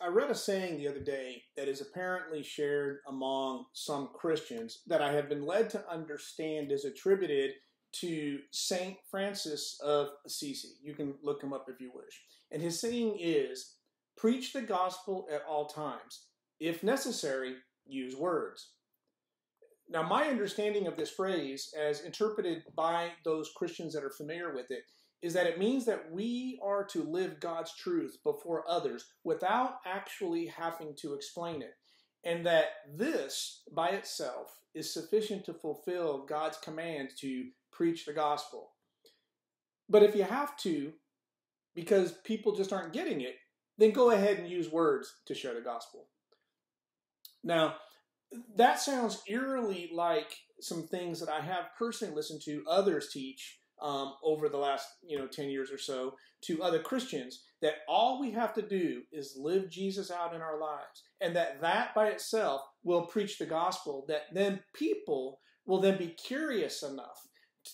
I read a saying the other day that is apparently shared among some Christians that I have been led to understand is attributed to Saint Francis of Assisi. You can look him up if you wish. And his saying is preach the gospel at all times. If necessary, use words. Now, my understanding of this phrase, as interpreted by those Christians that are familiar with it, is that it means that we are to live God's truth before others without actually having to explain it. And that this by itself is sufficient to fulfill God's command to preach the gospel. But if you have to, because people just aren't getting it, then go ahead and use words to share the gospel. Now, that sounds eerily like some things that I have personally listened to others teach um, over the last you know 10 years or so to other Christians that all we have to do is live Jesus out in our lives and that that by itself will preach the gospel that then people will then be curious enough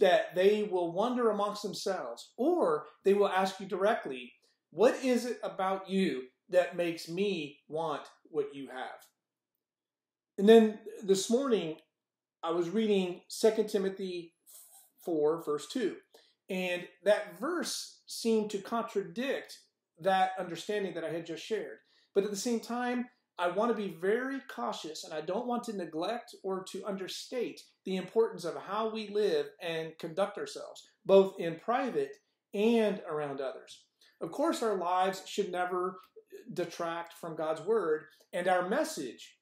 that they will wonder amongst themselves or they will ask you directly what is it about you that makes me want what you have? And then this morning I was reading 2 Timothy 4, verse 2. And that verse seemed to contradict that understanding that I had just shared. But at the same time, I want to be very cautious and I don't want to neglect or to understate the importance of how we live and conduct ourselves, both in private and around others. Of course, our lives should never detract from God's word and our message.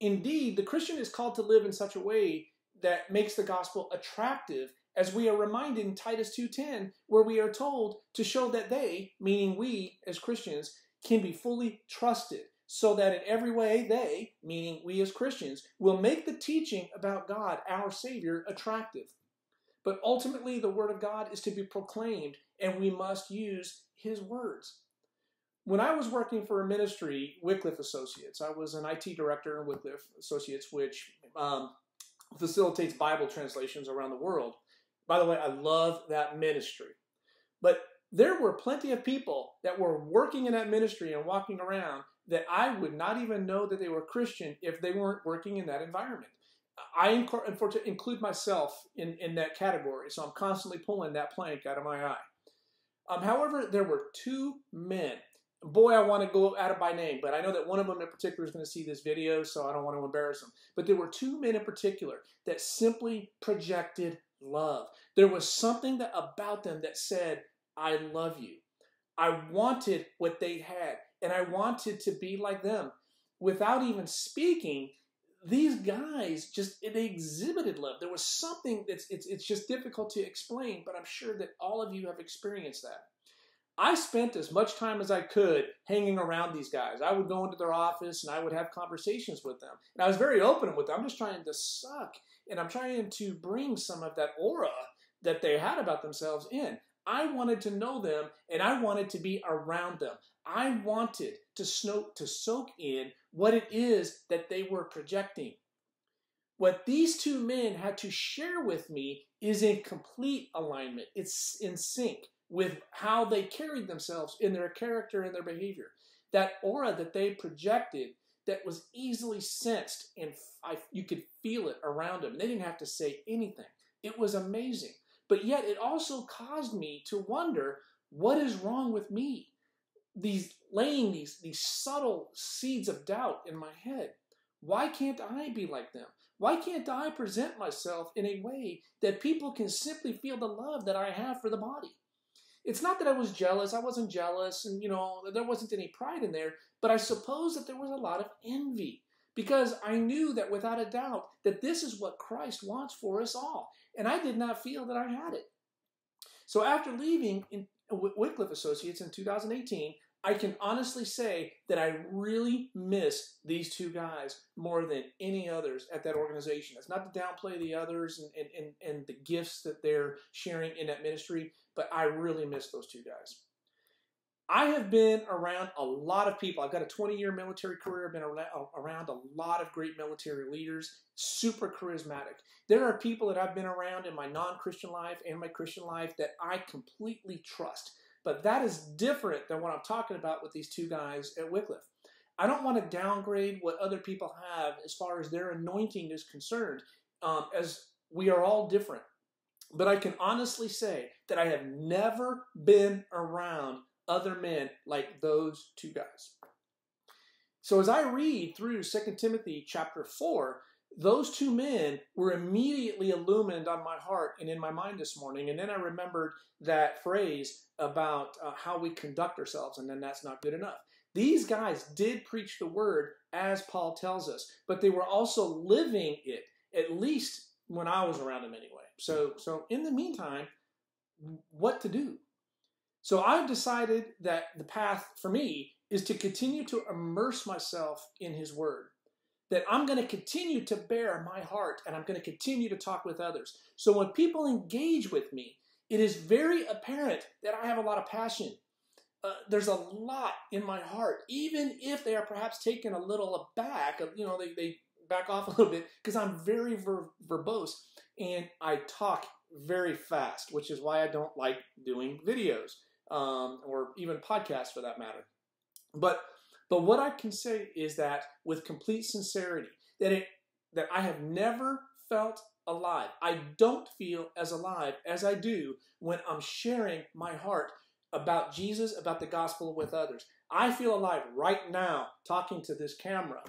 Indeed, the Christian is called to live in such a way that makes the gospel attractive as we are reminded in Titus 2:10 where we are told to show that they meaning we as Christians can be fully trusted so that in every way they meaning we as Christians will make the teaching about God our savior attractive. But ultimately the word of God is to be proclaimed and we must use his words. When I was working for a ministry, Wycliffe Associates, I was an IT director in Wycliffe Associates, which um, facilitates Bible translations around the world. By the way, I love that ministry. But there were plenty of people that were working in that ministry and walking around that I would not even know that they were Christian if they weren't working in that environment. I include myself in, in that category, so I'm constantly pulling that plank out of my eye. Um, however, there were two men boy, I want to go out of by name, but I know that one of them in particular is going to see this video, so I don't want to embarrass them. But there were two men in particular that simply projected love. There was something that about them that said, I love you. I wanted what they had, and I wanted to be like them. Without even speaking, these guys just they exhibited love. There was something that's it's it's just difficult to explain, but I'm sure that all of you have experienced that. I spent as much time as I could hanging around these guys. I would go into their office and I would have conversations with them. And I was very open with them. I'm just trying to suck and I'm trying to bring some of that aura that they had about themselves in. I wanted to know them and I wanted to be around them. I wanted to, snow, to soak in what it is that they were projecting. What these two men had to share with me is in complete alignment, it's in sync with how they carried themselves in their character and their behavior. That aura that they projected that was easily sensed and I, you could feel it around them. They didn't have to say anything. It was amazing. But yet it also caused me to wonder what is wrong with me? These laying these, these subtle seeds of doubt in my head. Why can't I be like them? Why can't I present myself in a way that people can simply feel the love that I have for the body? It's not that I was jealous. I wasn't jealous, and you know, there wasn't any pride in there. But I suppose that there was a lot of envy because I knew that without a doubt that this is what Christ wants for us all, and I did not feel that I had it. So after leaving in Wycliffe Associates in 2018, I can honestly say that I really miss these two guys more than any others at that organization. It's not to downplay the others and, and, and, and the gifts that they're sharing in that ministry, but I really miss those two guys. I have been around a lot of people. I've got a 20 year military career. I've been around a lot of great military leaders, super charismatic. There are people that I've been around in my non Christian life and my Christian life that I completely trust But that is different than what I'm talking about with these two guys at Wycliffe. I don't want to downgrade what other people have as far as their anointing is concerned, um, as we are all different. But I can honestly say that I have never been around other men like those two guys. So as I read through 2 Timothy chapter 4, those two men were immediately illumined on my heart and in my mind this morning. And then I remembered that phrase about uh, how we conduct ourselves, and then that's not good enough. These guys did preach the word as Paul tells us, but they were also living it, at least when I was around them anyway. So, so in the meantime, what to do? So I've decided that the path for me is to continue to immerse myself in his word. That I'm going to continue to bare my heart and I'm going to continue to talk with others. So when people engage with me, it is very apparent that I have a lot of passion. Uh, there's a lot in my heart, even if they are perhaps taken a little aback. You know, they, they back off a little bit because I'm very ver- verbose and I talk very fast, which is why I don't like doing videos um, or even podcasts for that matter. But but what I can say is that with complete sincerity, that it that I have never felt alive. I don't feel as alive as I do when I'm sharing my heart about Jesus, about the gospel with others. I feel alive right now talking to this camera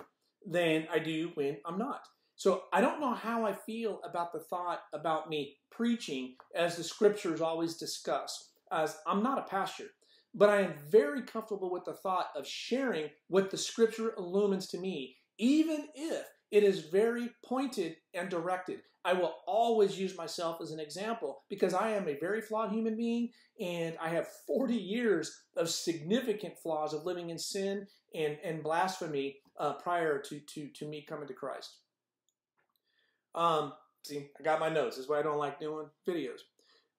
than I do when I'm not. So I don't know how I feel about the thought about me preaching as the scriptures always discuss, as I'm not a pastor. But I am very comfortable with the thought of sharing what the scripture illumines to me, even if it is very pointed and directed. I will always use myself as an example because I am a very flawed human being and I have 40 years of significant flaws of living in sin and, and blasphemy uh, prior to, to, to me coming to Christ. Um, see, I got my notes. This is why I don't like doing videos.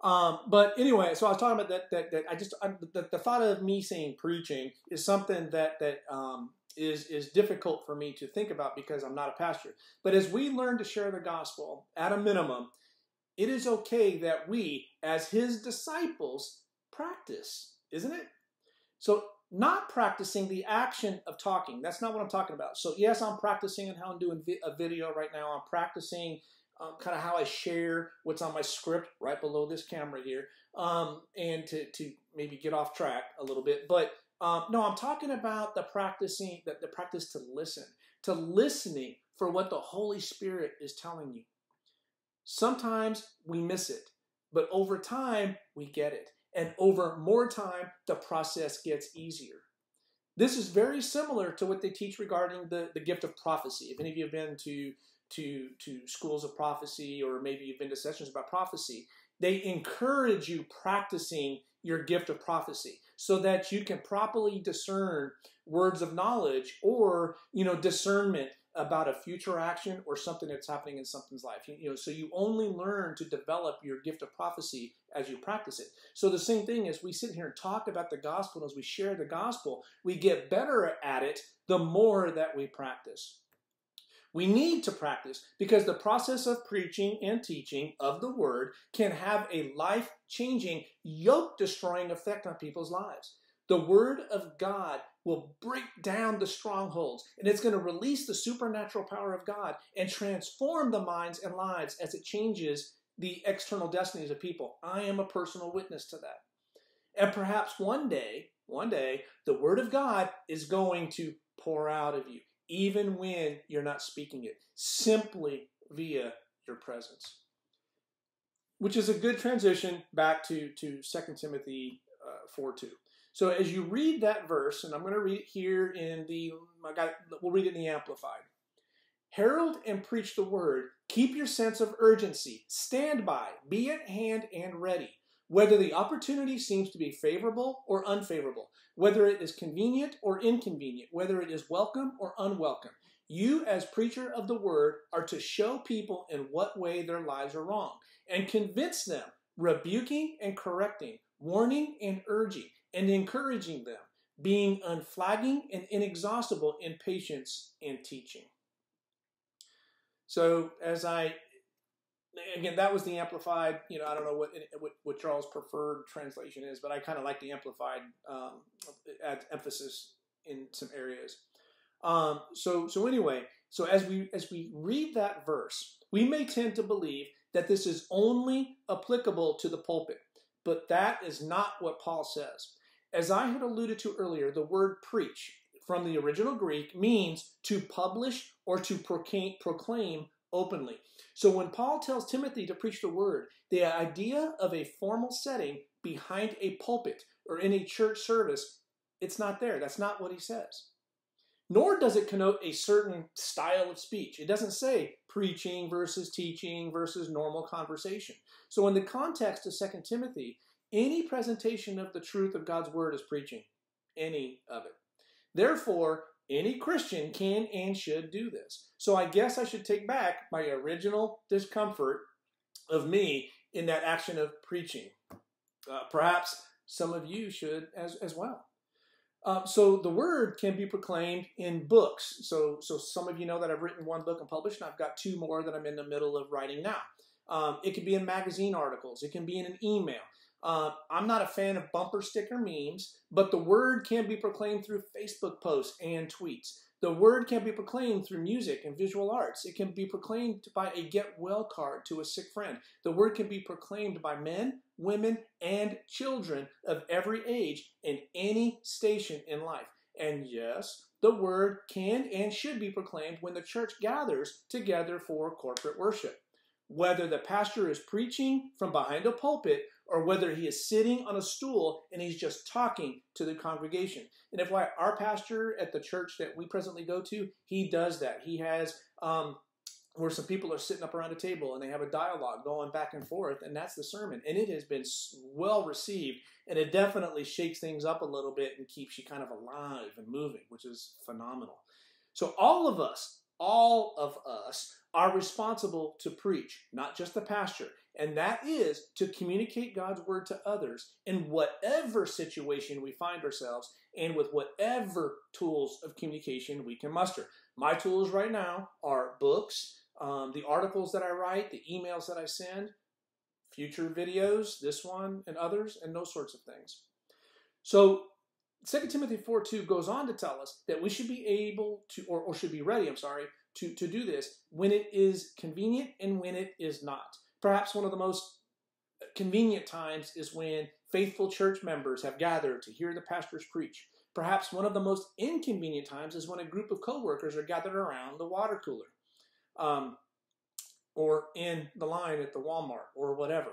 Um, but anyway, so I was talking about that. That, that I just I, the, the, thought of me saying preaching is something that that um, is is difficult for me to think about because I'm not a pastor. But as we learn to share the gospel, at a minimum, it is okay that we, as His disciples, practice, isn't it? So not practicing the action of talking. That's not what I'm talking about. So yes, I'm practicing and how I'm doing a video right now. I'm practicing um, kind of how I share what's on my script right below this camera here, um, and to, to maybe get off track a little bit. But um, no, I'm talking about the practicing, the, the practice to listen, to listening for what the Holy Spirit is telling you. Sometimes we miss it, but over time we get it. And over more time, the process gets easier. This is very similar to what they teach regarding the, the gift of prophecy. If any of you have been to to to schools of prophecy or maybe you've been to sessions about prophecy they encourage you practicing your gift of prophecy so that you can properly discern words of knowledge or you know discernment about a future action or something that's happening in something's life. You, you know so you only learn to develop your gift of prophecy as you practice it. So the same thing as we sit here and talk about the gospel as we share the gospel we get better at it the more that we practice. We need to practice because the process of preaching and teaching of the word can have a life changing, yoke destroying effect on people's lives. The word of God will break down the strongholds and it's going to release the supernatural power of God and transform the minds and lives as it changes the external destinies of people. I am a personal witness to that. And perhaps one day, one day, the word of God is going to pour out of you even when you're not speaking it, simply via your presence. Which is a good transition back to, to 2 Timothy uh, 4 2. So as you read that verse, and I'm going to read it here in the, I got, we'll read it in the Amplified. Herald and preach the word. Keep your sense of urgency. Stand by. Be at hand and ready. Whether the opportunity seems to be favorable or unfavorable, whether it is convenient or inconvenient, whether it is welcome or unwelcome. You, as preacher of the word, are to show people in what way their lives are wrong and convince them, rebuking and correcting, warning and urging, and encouraging them, being unflagging and inexhaustible in patience and teaching. So, as I again, that was the amplified. You know, I don't know what what, what Charles' preferred translation is, but I kind of like the amplified um, emphasis in some areas. Um, so so anyway, so as we as we read that verse, we may tend to believe that this is only applicable to the pulpit, but that is not what Paul says. As I had alluded to earlier, the word preach from the original Greek means to publish or to proclaim openly. So when Paul tells Timothy to preach the word, the idea of a formal setting behind a pulpit or in a church service, it's not there. That's not what he says. Nor does it connote a certain style of speech. It doesn't say preaching versus teaching versus normal conversation. So in the context of 2 Timothy, any presentation of the truth of God's word is preaching. Any of it. Therefore, any Christian can and should do this. So I guess I should take back my original discomfort of me in that action of preaching. Uh, perhaps some of you should as, as well. Uh, so the word can be proclaimed in books. So, so some of you know that I've written one book and published, and I've got two more that I'm in the middle of writing now. Um, it can be in magazine articles. It can be in an email. Uh, I'm not a fan of bumper sticker memes, but the word can be proclaimed through Facebook posts and tweets. The word can be proclaimed through music and visual arts. It can be proclaimed by a get well card to a sick friend. The word can be proclaimed by men, women, and children of every age in any station in life. And yes, the word can and should be proclaimed when the church gathers together for corporate worship. Whether the pastor is preaching from behind a pulpit or whether he is sitting on a stool and he's just talking to the congregation. And if why our pastor at the church that we presently go to, he does that. He has um, where some people are sitting up around a table and they have a dialogue going back and forth, and that's the sermon. And it has been well received, and it definitely shakes things up a little bit and keeps you kind of alive and moving, which is phenomenal. So all of us, all of us are responsible to preach, not just the pastor and that is to communicate God's word to others in whatever situation we find ourselves and with whatever tools of communication we can muster. My tools right now are books, um, the articles that I write, the emails that I send, future videos, this one and others, and those sorts of things. So 2 Timothy 4 2 goes on to tell us that we should be able to, or, or should be ready, I'm sorry, to, to do this when it is convenient and when it is not. Perhaps one of the most convenient times is when faithful church members have gathered to hear the pastors preach. Perhaps one of the most inconvenient times is when a group of coworkers are gathered around the water cooler um, or in the line at the Walmart or whatever.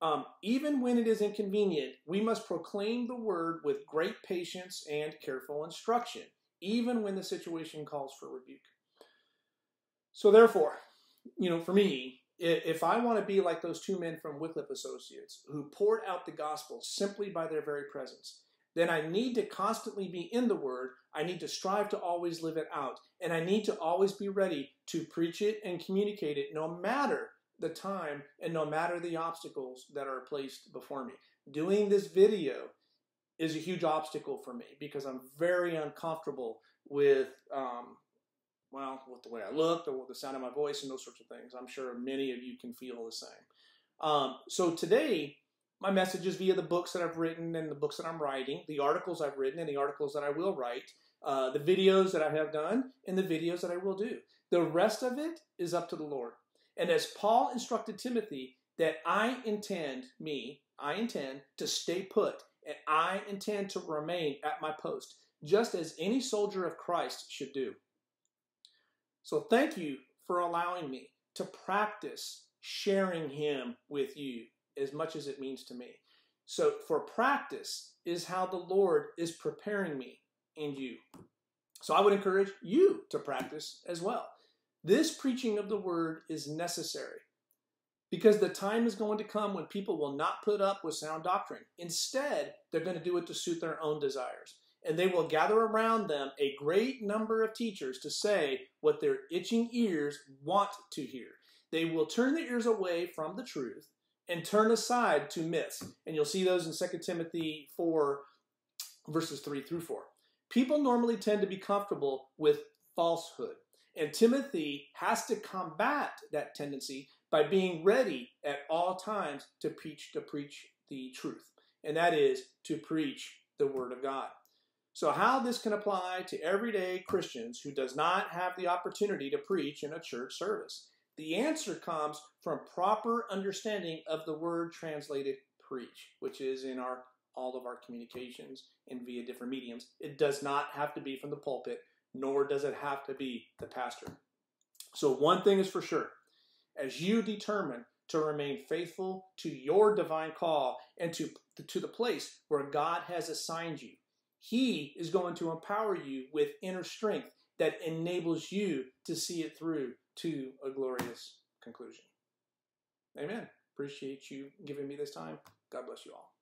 Um, even when it is inconvenient, we must proclaim the word with great patience and careful instruction, even when the situation calls for rebuke. So, therefore, you know, for me, if I want to be like those two men from Wycliffe Associates who poured out the gospel simply by their very presence, then I need to constantly be in the word. I need to strive to always live it out. And I need to always be ready to preach it and communicate it no matter the time and no matter the obstacles that are placed before me. Doing this video is a huge obstacle for me because I'm very uncomfortable with um, well, with the way I look, or with the sound of my voice, and those sorts of things. I'm sure many of you can feel the same. Um, so today, my messages via the books that I've written and the books that I'm writing, the articles I've written and the articles that I will write, uh, the videos that I have done, and the videos that I will do. The rest of it is up to the Lord. And as Paul instructed Timothy, that I intend, me, I intend to stay put, and I intend to remain at my post, just as any soldier of Christ should do. So thank you for allowing me to practice sharing Him with you as much as it means to me. So for practice is how the Lord is preparing me and you. So I would encourage you to practice as well. This preaching of the word is necessary because the time is going to come when people will not put up with sound doctrine. Instead, they're going to do it to suit their own desires and they will gather around them a great number of teachers to say what their itching ears want to hear. They will turn their ears away from the truth and turn aside to myths. And you'll see those in 2 Timothy 4, verses 3 through 4. People normally tend to be comfortable with falsehood. And Timothy has to combat that tendency by being ready at all times to preach to preach the truth, and that is to preach the word of God. So how this can apply to everyday Christians who does not have the opportunity to preach in a church service. The answer comes from proper understanding of the word translated preach, which is in our all of our communications and via different mediums. It does not have to be from the pulpit, nor does it have to be the pastor. So one thing is for sure, as you determine to remain faithful to your divine call and to, to the place where God has assigned you, He is going to empower you with inner strength that enables you to see it through to a glorious conclusion. Amen. Appreciate you giving me this time. God bless you all.